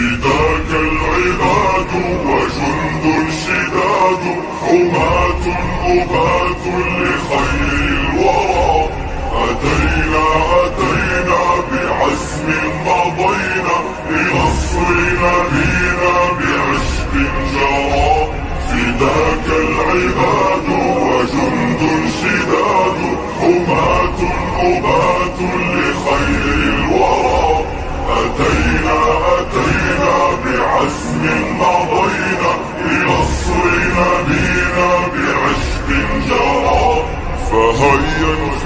فداك العباد وجند شداد حماة أبات لخير الورى. أتينا أتينا بعزم مضينا لنصر نبينا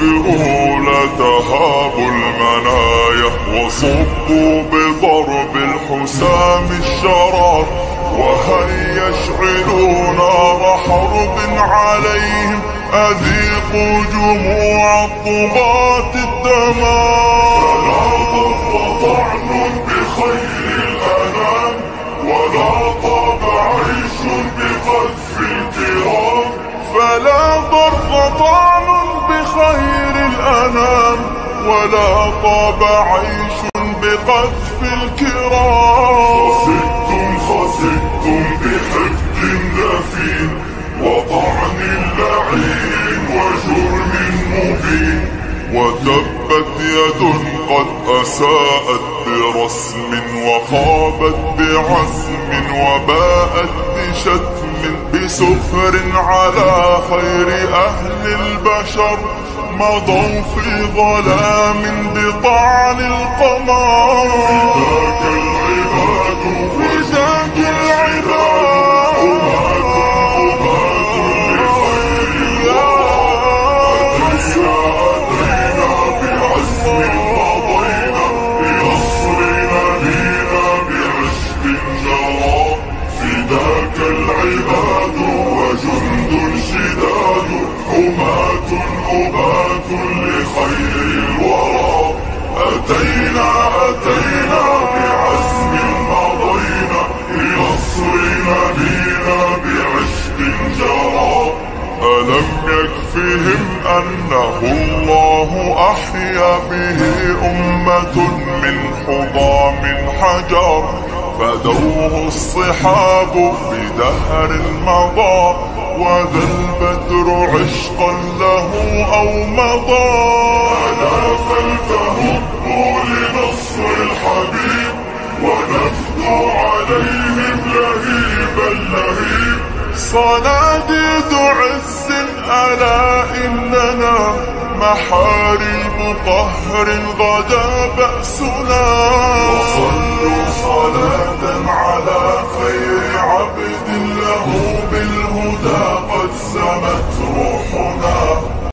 لا تهابوا المنايا وصبوا بضرب الحسام الشرار وهيا اشعلوا نار حرب عليهم أذيقوا جموع الطغاة الدمار؟ فلا ضر طعن بخير الأنام ولا طاب عيش بقذف الكرام فلا ضر طعن بخير الأنام ولا طاب عيش بقذف الكرام. خسدتم خسدتم بحقد دفين وطعن لعين وجرم مبين. وتبت يد قد أساءت برسم وخابت بعزم وباءت بشتم بسفر على خير أهل البشر. مضوا في ظلام بطعن القمر. العباد أبات لخير الورى أتينا أتينا بعزم مضينا لنصر نبينا بعشق جرى ألم يكفهم أنه الله أحيا به أمة من حضام حجر. فدوه الصحاب بدهر مضى. وذا البدر عشقا له أو مضى. ألا فلتهبوا لنصر الحبيب ونفدو عليهم لهيبا لهيب صناديد عز ألا إننا محاريب قهر غدا بأسنا. وصلوا صلاة على خير